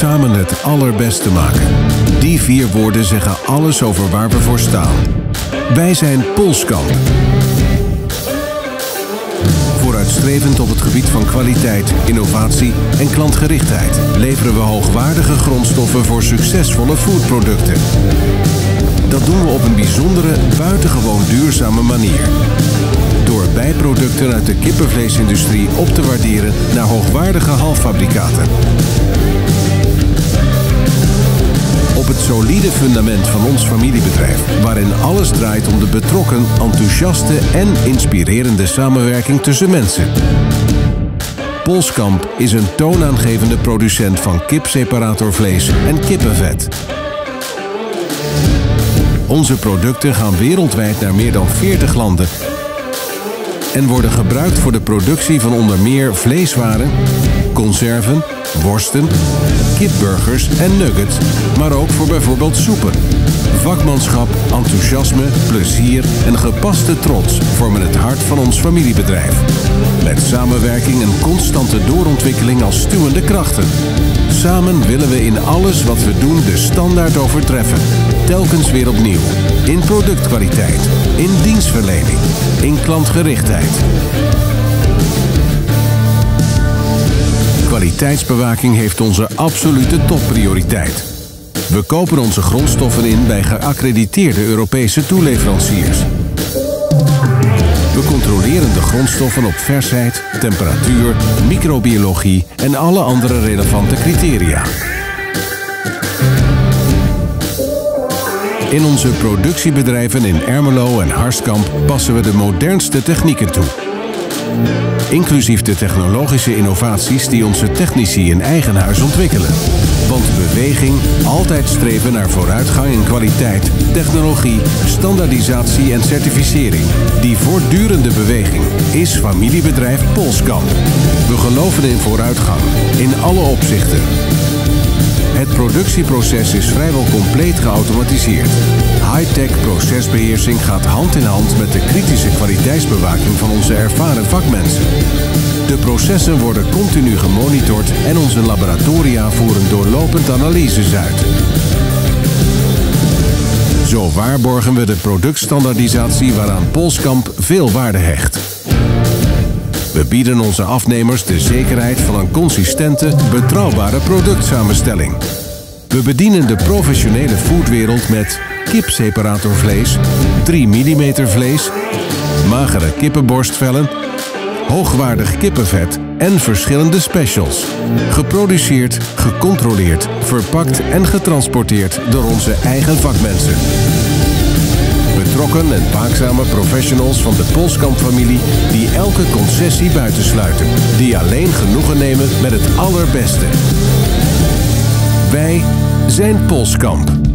samen het allerbeste maken. Die vier woorden zeggen alles over waar we voor staan. Wij zijn Polskamp. Vooruitstrevend op het gebied van kwaliteit, innovatie en klantgerichtheid leveren we hoogwaardige grondstoffen voor succesvolle foodproducten. Dat doen we op een bijzondere, buitengewoon duurzame manier. Door bijproducten uit de kippenvleesindustrie op te waarderen naar hoogwaardige halffabrikaten. Solide fundament van ons familiebedrijf, waarin alles draait om de betrokken, enthousiaste en inspirerende samenwerking tussen mensen. Polskamp is een toonaangevende producent van kipseparatorvlees en kippenvet. Onze producten gaan wereldwijd naar meer dan 40 landen en worden gebruikt voor de productie van onder meer vleeswaren, conserven, worsten, kipburgers en nuggets, maar ook voor bijvoorbeeld soepen. Vakmanschap, enthousiasme, plezier en gepaste trots vormen het hart van ons familiebedrijf. Met samenwerking en constante doorontwikkeling als stuwende krachten. Samen willen we in alles wat we doen de standaard overtreffen. Telkens weer opnieuw. In productkwaliteit, in dienstverlening, in klantgerichtheid. Kwaliteitsbewaking heeft onze absolute topprioriteit. We kopen onze grondstoffen in bij geaccrediteerde Europese toeleveranciers. We controleren de grondstoffen op versheid, temperatuur, microbiologie en alle andere relevante criteria. In onze productiebedrijven in Ermelo en Harskamp passen we de modernste technieken toe. Inclusief de technologische innovaties die onze technici in eigen huis ontwikkelen. Want beweging, altijd streven naar vooruitgang in kwaliteit, technologie, standaardisatie en certificering. Die voortdurende beweging is familiebedrijf Polskamp. We geloven in vooruitgang, in alle opzichten. Het productieproces is vrijwel compleet geautomatiseerd. High-tech procesbeheersing gaat hand in hand met de kritische kwaliteitsbewaking van onze ervaren vakmensen. De processen worden continu gemonitord en onze laboratoria voeren doorlopend analyses uit. Zo waarborgen we de productstandaardisatie waaraan Polskamp veel waarde hecht. We bieden onze afnemers de zekerheid van een consistente, betrouwbare productsamenstelling. We bedienen de professionele foodwereld met kipseparatorvlees, 3 mm vlees, magere kippenborstvellen, hoogwaardig kippenvet en verschillende specials. Geproduceerd, gecontroleerd, verpakt en getransporteerd door onze eigen vakmensen. Betrokken en waakzame professionals van de Polskamp-familie die elke concessie buitensluiten. Die alleen genoegen nemen met het allerbeste. Wij zijn Polskamp.